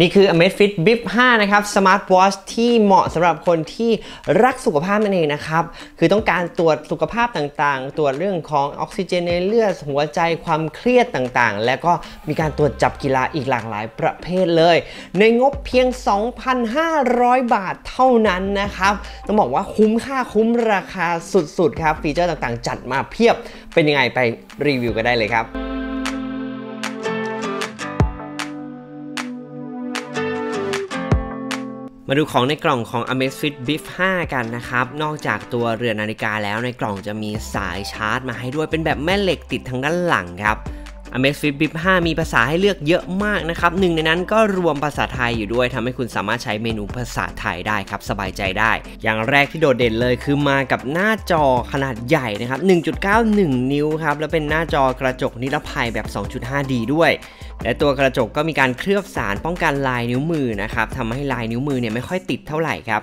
นี่คือ Amazfit Bip 5 นะครับ Smart Watch ที่เหมาะสำหรับคนที่รักสุขภาพนั่นเองนะครับ คือต้องการตรวจสุขภาพต่างๆ ตรวจเรื่องของออกซิเจนในเลือด หัวใจ ความเครียดต่างๆ และก็มีการตรวจจับกีฬาอีกหลากหลายประเภทเลย ในงบเพียง 2,500 บาทเท่านั้นนะครับ ต้องบอกว่าคุ้มค่าคุ้มราคาสุดๆ ครับ ฟีเจอร์ต่างๆ จัดมาเพียบ เป็นยังไงไปรีวิวกันได้เลยครับ มาดูของในกล่องของ Amazfit Bif 5 กันนะครับ นอกจากตัวเรือนนาฬิกาแล้วในกล่องจะมีสายชาร์จมาให้ด้วยเป็นแบบแม่เหล็กติดทางด้านหลังครับ Amazfit Bip 5 มีภาษาให้เลือกเยอะมากนะครับหนึ่งในนั้นก็รวมภาษาไทยอยู่ด้วยทำให้คุณสามารถใช้เมนูภาษาไทยได้ครับ สบายใจได้ อย่างแรกที่โดดเด่นเลยคือมากับหน้าจอขนาดใหญ่นะครับ 1.91 นิ้วครับ แล้วเป็นหน้าจอกระจกนิรภัยแบบ 2.5D ด้วย และตัวกระจกก็มีการเคลือบสารป้องกันลายนิ้วมือนะครับทำให้ลายนิ้วมือเนี่ยไม่ค่อยติดเท่าไหร่ครับ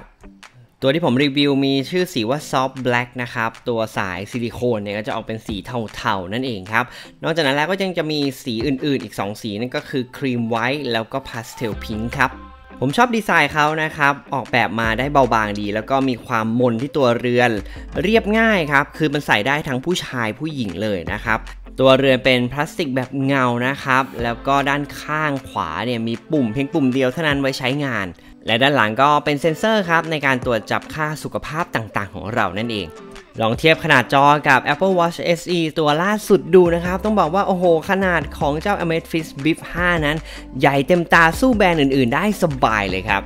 ตัวที่ผมรีวิวมีชื่อสีว่า Soft Black นะครับ ตัวสายซิลิโคนเนี่ยก็จะออกเป็นสีเทาๆนั่นเองครับ นอกจากนั้นแล้วก็ยังจะมีสีอื่นๆ อีก 2 สีนั่นก็คือ Cream White แล้วก็ Pastel Pink ครับผมชอบดีไซน์เขานะครับ ออกแบบมาได้เบาบางดี แล้วก็มีความมนที่ตัวเรือน เรียบง่ายครับ คือมันใส่ได้ทั้งผู้ชายผู้หญิงเลยนะครับ ตัวเรือนเป็นพลาสติกแบบเงานะครับ แล้วก็ด้านข้างขวาเนี่ยมีปุ่มเพียงปุ่มเดียวเท่านั้นไว้ใช้งาน และด้านหลังก็เป็นเซ็นเซอร์ครับในการตรวจจับค่าสุขภาพต่างๆ ของเรานั่นเอง ลองเทียบขนาดจอกับ Apple Watch SE ตัวล่าสุดดูนะครับ ต้องบอกว่า โอ้โห ขนาดของเจ้า Amazfit Bip 5 นั้น ใหญ่เต็มตาสู้แบรนด์อื่น ๆ ได้สบายเลยครับ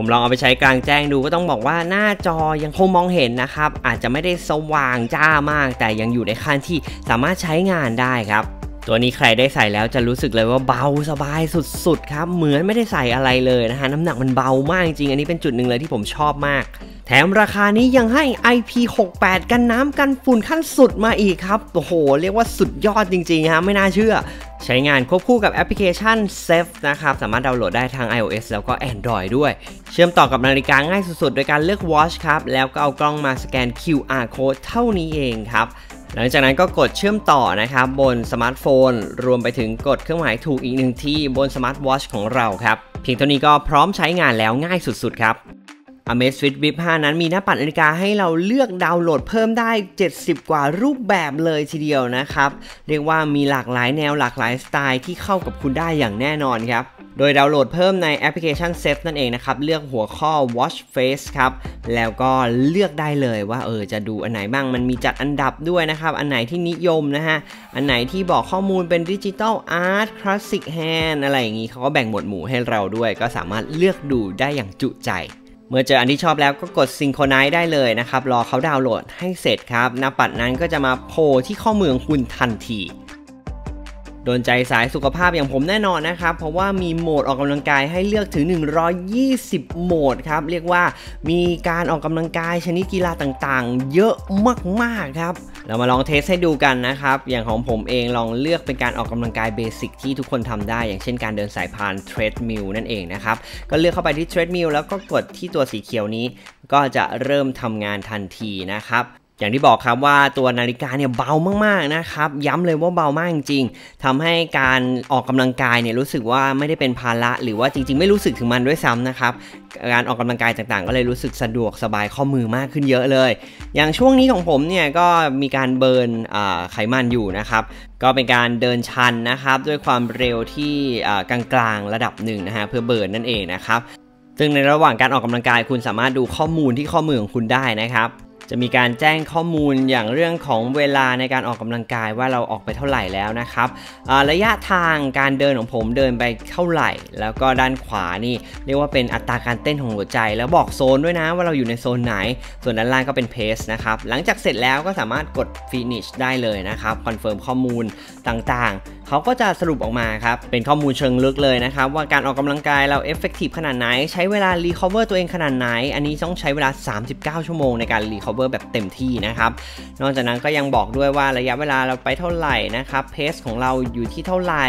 ผมลองเอาไปใช้กลางแจ้งดูก็ต้องบอกว่าหน้าจอยังคงมองเห็นนะครับ อาจจะไม่ได้สว่างจ้ามาก แต่ยังอยู่ในขั้นที่สามารถใช้งานได้ครับ ตัวนี้ใครได้ใส่แล้วจะรู้สึกเลยว่าเบาสบายสุดๆครับ เหมือนไม่ได้ใส่อะไรเลยนะฮะน้ำหนักมันเบามากจริงอันนี้เป็นจุดหนึ่งเลยที่ผมชอบมากแถมราคานี้ยังให้ IP68 กันน้ำกันฝุ่นขั้นสุดมาอีกครับ โอ้โห เรียกว่าสุดยอดจริงๆฮะไม่น่าเชื่อ ใช้งานควบคู่กับแอปพลิเคชัน Safe นะครับ สามารถดาวน์โหลดได้ทาง iOS แล้วก็ Android ด้วย เชื่อมต่อกับนาฬิกาง่ายสุดๆ โดยการเลือก Watch ครับ แล้วก็เอากล้องมาสแกน QR code เท่านี้เองครับหลังจากนั้นก็กดเชื่อมต่อนะครับ บนสมาร์ทโฟน รวมไปถึงกดเครื่องหมายถูกอีกหนึ่งที่บนสมาร์ทวอชของเราครับ เพียงเท่านี้ก็พร้อมใช้งานแล้วง่ายสุดๆครับ Amazfit Bip 5 นั้นมีหน้าปัดนาฬิกาให้เราเลือกดาวน์โหลดเพิ่มได้ 70 กว่ารูปแบบเลยทีเดียวนะครับ เรียกว่ามีหลากหลายแนวหลากหลายสไตล์ที่เข้ากับคุณได้อย่างแน่นอนครับโดยดาวน์โหลดเพิ่มในแอปพลิเคชัน Safe นั่นเองนะครับ เลือกหัวข้อ Watch Face ครับ แล้วก็เลือกได้เลยว่าเออจะดูอันไหนบ้างมันมีจัดอันดับด้วยนะครับ อันไหนที่นิยมนะฮะ อันไหนที่บอกข้อมูลเป็น digital art classic hand อะไรอย่างนี้เขาก็แบ่งหมวดหมู่ให้เราด้วย ก็สามารถเลือกดูได้อย่างจุใจ เมื่อเจออันที่ชอบแล้วก็กด Synchronize ได้เลยนะครับ รอเขาดาวน์โหลดให้เสร็จครับหน้าปัดนั้นก็จะมาโผล่ที่ข้อมือของคุณทันที โดนใจสายสุขภาพอย่างผมแน่นอนนะครับ เพราะว่ามีโหมดออกกำลังกายให้เลือกถึง 120 โหมดครับ เรียกว่ามีการออกกำลังกายชนิดกีฬาต่างๆ เยอะมากๆครับ เรามาลอง test ให้ดูกันนะครับ อย่างของผมเองลองเลือกเป็นการออกกำลังกาย basic ที่ทุกคนทำได้ อย่างเช่นการเดินสายพาน treadmill นั่นเองนะครับ ก็เลือกเข้าไปที่ treadmill แล้วก็กดที่ตัวสีเขียวนี้ ก็จะเริ่มทำงานทันทีนะครับ อย่างที่บอกครับว่าตัวนาฬิกาเนี่ยเบามากๆนะครับย้ำเลยว่าเบามากจริงๆทำให้การออกกำลังกายเนี่ยรู้สึกว่าไม่ได้เป็นภาระหรือว่าจริง ๆ ไม่รู้สึกถึงมันด้วยซ้ำนะครับการออกกำลังกายต่างๆ ก็เลยรู้สึกสะดวกสบายข้อมือมากขึ้นเยอะเลย อย่างช่วงนี้ของผมเนี่ยก็มีการเบิร์นไขมันอยู่นะครับก็เป็นการเดินชันนะครับด้วยความเร็วที่กลางๆระดับหนึ่งนะฮะเพื่อเบิร์นนั่นเองนะครับซึ่งในระหว่างการออกกำลังกายคุณสามารถดูข้อมูลที่ข้อมือของคุณได้นะครับ จะมีการแจ้งข้อมูลอย่างเรื่องของเวลาในการออกกำลังกายว่าเราออกไปเท่าไหร่แล้วนะครับระยะทางการเดินของผมเดินไปเท่าไหร่ แล้วก็ด้านขวานี่เรียกว่าเป็นอัตราการเต้นของหัวใจ แล้วบอกโซนด้วยนะว่าเราอยู่ในโซนไหน ส่วนด้านล่างก็เป็น pace นะครับหลังจากเสร็จแล้วก็สามารถกด finish ได้เลยนะครับ confirm ข้อมูลต่างๆ เขาก็จะสรุปออกมาครับ เป็นข้อมูลเชิงลึกเลยนะครับ ว่าการออกกำลังกายเรา effective ขนาดไหน ใช้เวลา recover ตัวเองขนาดไหน อันนี้ต้องใช้เวลา 39 ชั่วโมงในการ recover แบบเต็มที่นะครับ นอกจากนั้นก็ยังบอกด้วยว่าระยะเวลาเราไปเท่าไหร่นะครับ pace ของเราอยู่ที่เท่าไหร่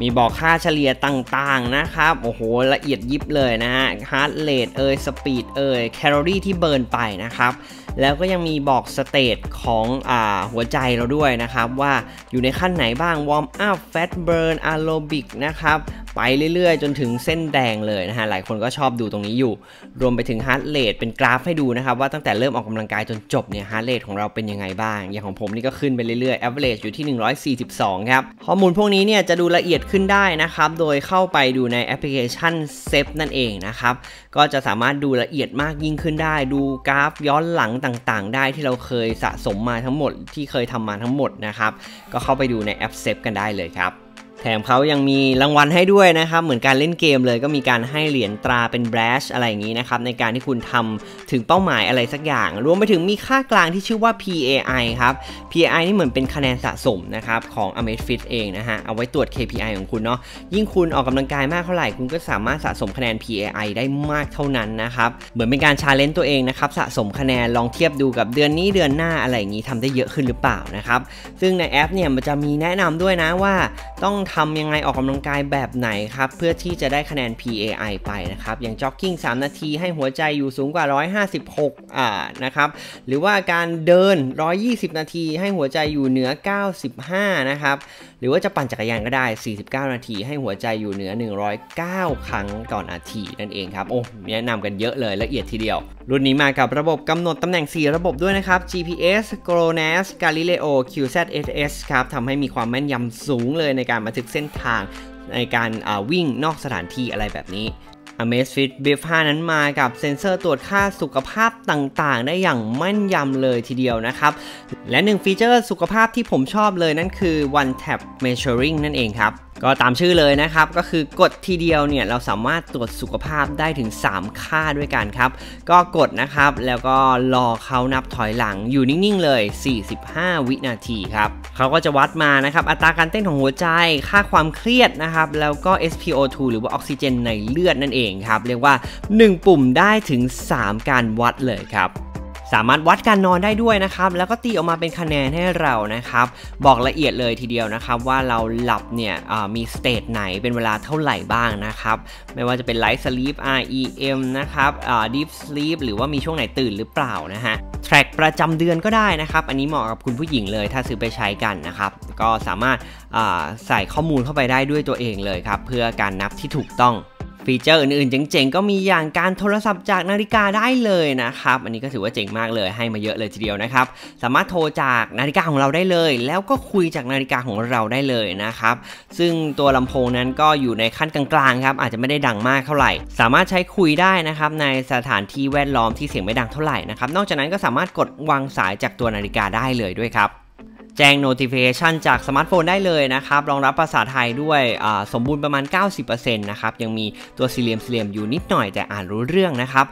มีบอกค่าเฉลี่ยต่างๆนะครับ โอ้โห ละเอียดยิบเลยนะฮะ heart rate เอ่ย speed เอ่ยแคลอรี่ที่ burn ไปนะครับ แล้วก็ยังมีบอก state ของอ่าหัวใจเราด้วยนะครับ ว่าอยู่ในขั้นไหนบ้าง warm up fat burn aerobic นะครับ ไปเรื่อยๆ จนถึงเส้นแดงเลยนะฮะหลายคนก็ชอบดูตรงนี้อยู่ รวมไปถึง heart rate เป็นกราฟให้ดูนะครับ ว่าตั้งแต่เริ่มออกกำลังกายจนจบเนี่ย heart rate ของเราเป็นยังไงบ้าง อย่างของผมนี่ก็ขึ้นไปเรื่อยๆ average อยู่ที่ 142 ครับ ข้อมูลพวกนี้เนี่ยจะดูละเอียดขึ้นได้นะครับ โดยเข้าไปดูในแอปพลิเคชัน s e p นั่นเองนะครับก็จะสามารถดูละเอียดมากยิ่งขึ้นได้ ดูกราฟย้อนหลังต่างๆ ได้ที่เราเคยสะสมมาทั้งหมดที่เคยทำมาทั้งหมดนะครับก็เข้าไปดูในแอป s e p กันได้เลยครับ แถมเขายังมีรางวัลให้ด้วยนะครับ เหมือนการเล่นเกมเลยก็มีการให้เหรียญตราเป็นแบรชอะไรอย่างนี้นะครับ ในการที่คุณทำถึงเป้าหมายอะไรสักอย่าง รวมไปถึงมีค่ากลางที่ชื่อว่า PAI ครับ PAI นี่เหมือนเป็นคะแนนสะสมนะครับของ Amazfit เองนะฮะ เอาไว้ตรวจ KPI ของคุณเนาะยิ่งคุณออกกำลังกายมากเท่าไหร่คุณก็สามารถสะสมคะแนน PAI ได้มากเท่านั้นนะครับเหมือนเป็นการ challenge ตัวเองนะครับสะสมคะแนนลองเทียบดูกับเดือนนี้เดือนหน้าอะไรอย่างนี้ทำได้เยอะขึ้นหรือเปล่านะครับซึ่งในแอปเนี่ยมันจะมีแนะนำด้วยนะว่าต้องทำยังไงออกกำลังกายแบบไหนครับ เพื่อที่จะได้คะแนน PAI ไปนะครับ อย่างจ็อกกิ้ง 3 นาทีให้หัวใจอยู่สูงกว่า 156อ่านะครับ หรือว่าการเดิน 120 นาทีให้หัวใจอยู่เหนือ 95 นะครับ หรือว่าจะปั่นจักรยานก็ได้ 49 นาที ให้หัวใจอยู่เหนือ 109 ครั้งต่อนาทีนั่นเองครับ โอ้แนะนำกันเยอะเลยละเอียดทีเดียว รุ่นนี้มากับระบบกำหนดตำแหน่ง 4 ระบบด้วยนะครับ GPS GLONASS Galileo QZSS ครับทำให้มีความแม่นยำสูงเลยในการบันทึกเส้นทางในการวิ่งนอกสถานที่อะไรแบบนี้ Amazfit Bip 5นั้นมากับเซ็นเซอร์ตรวจค่าสุขภาพต่างๆ ได้อย่างแม่นยำเลยทีเดียวนะครับ และหนึ่งฟีเจอร์สุขภาพที่ผมชอบเลยนั่นคือ One Tap Measuring นั่นเองครับก็ตามชื่อเลยนะครับ ก็คือกดทีเดียวเนี่ยเราสามารถตรวจสุขภาพได้ถึง 3 ค่าด้วยกันครับ ก็กดนะครับแล้วก็รอเขานับถอยหลังอยู่นิ่งๆเลย 45 วินาทีครับเขาก็จะวัดมานะครับ อัตราการเต้นของหัวใจ ค่าความเครียดนะครับ แล้วก็ SpO2 หรือว่าออกซิเจนในเลือดนั่นเองครับ เรียกว่า 1 ปุ่มได้ถึง 3 การวัดเลยครับ สามารถวัดการนอนได้ด้วยนะครับ แล้วก็ตีออกมาเป็นคะแนนให้เรานะครับ บอกละเอียดเลยทีเดียวนะครับ ว่าเราหลับเนี่ยมีสเตจไหนเป็นเวลาเท่าไหร่บ้างนะครับ ไม่ว่าจะเป็นไลท์สลีป REM นะครับดีฟสลีปหรือว่ามีช่วงไหนตื่นหรือเปล่านะฮะแทร็กประจำเดือนก็ได้นะครับ อันนี้เหมาะกับคุณผู้หญิงเลยถ้าซื้อไปใช้กันนะครับ ก็สามารถใส่ข้อมูลเข้าไปได้ด้วยตัวเองเลยครับ เพื่อการนับที่ถูกต้อง ฟีเจอร์อื่นๆ เจ๋งๆ ก็มีอย่างการโทรศัพท์จากนาฬิกาได้เลยนะครับ อันนี้ก็ถือว่าเจ๋งมากเลยให้มาเยอะเลยทีเดียวนะครับ สามารถโทรจากนาฬิกาของเราได้เลย แล้วก็คุยจากนาฬิกาของเราได้เลยนะครับ ซึ่งตัวลำโพงนั้นก็อยู่ในขั้นกลางๆ ครับ อาจจะไม่ได้ดังมากเท่าไหร่ สามารถใช้คุยได้นะครับในสถานที่แวดล้อมที่เสียงไม่ดังเท่าไหร่นะครับ นอกจากนั้นก็สามารถกดวางสายจากตัวนาฬิกาได้เลยด้วยครับ แจ้ง notification จากสมาร์ทโฟนได้เลยนะครับ รองรับภาษาไทยด้วยสมบูรณ์ประมาณ 90%นะครับ ยังมีตัวสี่เหลี่ยมสี่เหลี่ยมอยู่นิดหน่อยแต่อ่านรู้เรื่องนะครับ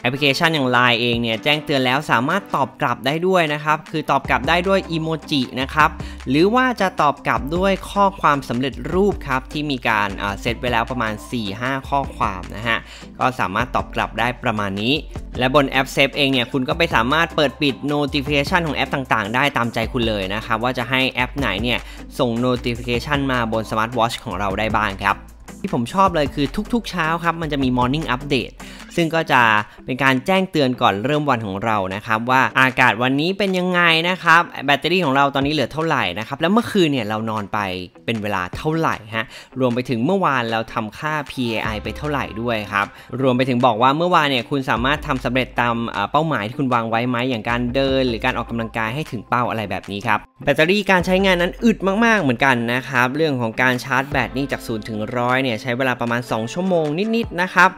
แอปพลิเคชันอย่าง Line เองเนี่ยแจ้งเตือนแล้วสามารถตอบกลับได้ด้วยนะครับ คือตอบกลับได้ด้วยอีโมจินะครับ หรือว่าจะตอบกลับด้วยข้อความสำเร็จรูปครับ ที่มีการเซตไว้แล้วประมาณ 4-5 ข้อความนะฮะ ก็สามารถตอบกลับได้ประมาณนี้ และบนแอป Zepp เองเนี่ยคุณก็ไปสามารถเปิดปิด notification ของแอปต่างๆ ได้ตามใจคุณเลยนะครับ ว่าจะให้แอปไหนเนี่ยส่ง notification มาบนสมาร์ทวอชของเราได้บ้างครับที่ผมชอบเลยคือทุกๆเช้าครับ มันจะมี Morning Update ซึ่งก็จะเป็นการแจ้งเตือนก่อนเริ่มวันของเรานะครับว่าอากาศวันนี้เป็นยังไงนะครับแบตเตอรี่ของเราตอนนี้เหลือเท่าไหร่นะครับแล้วเมื่อคืนเนี่ยเรานอนไปเป็นเวลาเท่าไหร่ฮะรวมไปถึงเมื่อวานเราทำค่า PAI ไปเท่าไหร่ด้วยครับรวมไปถึงบอกว่าเมื่อวานเนี่ยคุณสามารถทำสำเร็จตามเป้าหมายที่คุณวางไว้ไหมอย่างการเดิน หรือการออกกำลังกายให้ถึงเป้าอะไรแบบนี้ครับแบตเตอรี่การใช้งานนั้นอึดมากๆเหมือนกันนะครับเรื่องของการชาร์จแบตนี่จาก0ถึงร้อยเนี่ยใช้เวลาประมาณ 2 ชั่วโมงนิดๆนะครับ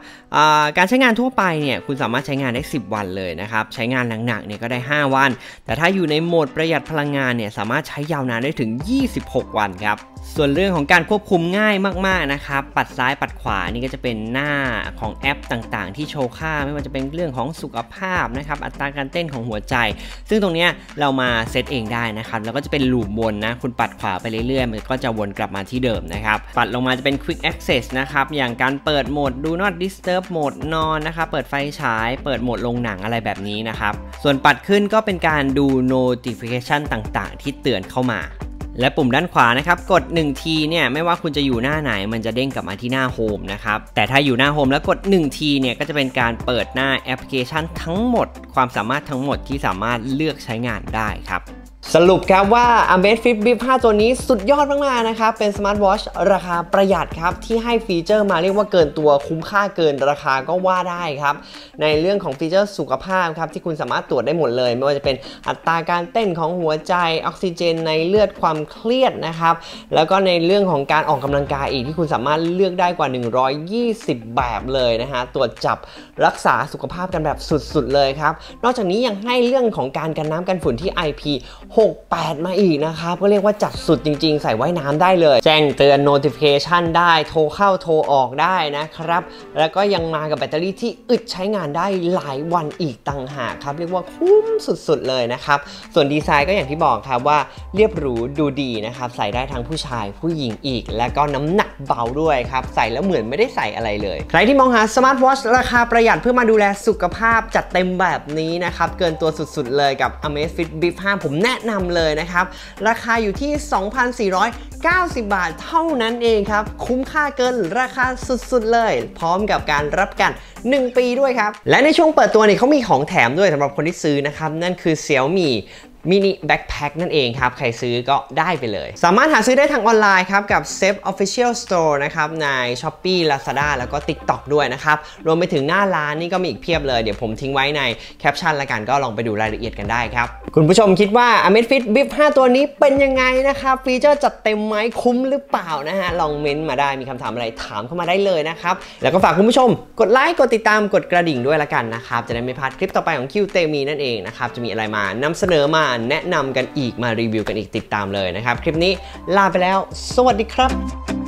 การใช้งานทั่วไปเนี่ยคุณสามารถใช้งานได้ 10 วันเลยนะครับใช้งานหนักๆเนี่ยก็ได้ 5 วัน แต่ถ้าอยู่ในโหมดประหยัดพลังงานเนี่ยสามารถใช้ยาวนานได้ถึง 26 วันครับส่วนเรื่องของการควบคุมง่ายมากๆนะครับ ปัดซ้ายปัดขวานี่ก็จะเป็นหน้าของแอปต่างๆ ที่โชว์ค่าไม่ว่าจะเป็นเรื่องของสุขภาพนะครับ อัตราการเต้นของหัวใจ ซึ่งตรงนี้เรามาเซตเองได้นะครับ แล้วก็จะเป็นลูปวนนะ คุณปัดขวาไปเรื่อยๆ มันก็จะวนกลับมาที่เดิมนะครับ ปัดลงมาจะเป็น Quick Access นะครับ อย่างการเปิดโหมด Do Not Disturb โหมดนอนนะครับ เปิดไฟฉาย เปิดโหมดลงหนังอะไรแบบนี้นะครับ ส่วนปัดขึ้นก็เป็นการดู notification ต่างๆ ที่เตือนเข้ามา และปุ่มด้านขวานะครับ กด 1 ทีเนี่ย ไม่ว่าคุณจะอยู่หน้าไหน มันจะเด้งกลับมาที่หน้า home นะครับ แต่ถ้าอยู่หน้า home แล้วกด 1 ทีเนี่ย ก็จะเป็นการเปิดหน้าแอปพลิเคชันทั้งหมด ความสามารถทั้งหมดที่สามารถเลือกใช้งานได้ครับ สรุปครับว่า Amazfit Bip 5 ตัวนี้สุดยอดมาก ๆ นะครับ เป็นสมาร์ทวอชราคาประหยัดครับ ที่ให้ฟีเจอร์มาเรียกว่าเกินตัวคุ้มค่าเกินราคาก็ว่าได้ครับ ในเรื่องของฟีเจอร์สุขภาพครับ ที่คุณสามารถตรวจได้หมดเลย ไม่ว่าจะเป็นอัตราการเต้นของหัวใจออกซิเจนในเลือดความเครียดนะครับ แล้วก็ในเรื่องของการออกกำลังกายอีกที่คุณสามารถเลือกได้กว่า 120 แบบเลยนะฮะตรวจจับรักษาสุขภาพกันแบบสุดๆเลยครับ นอกจากนี้ยังให้เรื่องของการกันน้ำกันฝุ่นที่ IP 68 มาอีกนะครับก็เรียกว่าจัดสุดจริง ๆ ใส่ไว้น้ำได้เลย แจ้งเตือน notification ได้โทรเข้าโทรออกได้นะครับ แล้วก็ยังมากับแบตเตอรี่ที่อึดใช้งานได้หลายวันอีกต่างหากครับ เรียกว่าคุ้มสุดๆเลยนะครับ ส่วนดีไซน์ก็อย่างที่บอกครับว่าเรียบหรูดูดีนะครับ ใส่ได้ทั้งผู้ชายผู้หญิงอีก และก็น้ำหนักเบาด้วยครับ ใส่แล้วเหมือนไม่ได้ใส่อะไรเลย ใครที่มองหาสมาร์ทวอชราคาประหยัดเพื่อมาดูแลสุขภาพจัดเต็มแบบนี้นะครับ เกินตัวสุดๆเลยกับ Amazfit Bip 5 ผมแนะนำเลยนะครับ ราคาอยู่ที่ 2,490 บาทเท่านั้นเองครับ คุ้มค่าเกินราคาสุดๆเลย พร้อมกับการรับประกัน 1 ปีด้วยครับ และในช่วงเปิดตัวนี่เขามีของแถมด้วยสำหรับคนที่ซื้อนะครับ นั่นคือ Xiaomi mini backpack นั่นเองครับ ใครซื้อก็ได้ไปเลย สามารถหาซื้อได้ทางออนไลน์ครับ กับ s a f e Official Store นะครับ ใน Shopee Lazada แล้วก็ TikTok ด้วยนะครับ รวมไปถึงหน้าร้านนี่ก็มีอีกเพียบเลย เดี๋ยวผมทิ้งไว้ในแคปชั่นละกันก็ลองไปดูรายละเอียดกันได้ครับ คุณผู้ชมคิดว่า Amazfit Bip 5 ตัวนี้เป็นยังไงนะครับ ฟีเจอร์จัดเต็มไหมคุ้มหรือเปล่านะฮะ ลองเม้นต์มาได้มีคำถามอะไรถามเข้ามาได้เลยนะครับ แล้วก็ฝากคุณผู้ชม กดไลค์กดติดตามกดกระดิ่งด้วยละกันนะครับ จะได้ไม่พลาดคลิปต่อไปของคิวเตมีนั่นเองนะครับ จะมีอะไรมานำเสนอมาแนะนำกันอีกมารีวิวกันอีกติดตามเลยนะครับ คลิปนี้ลาไปแล้ว สวัสดีครับ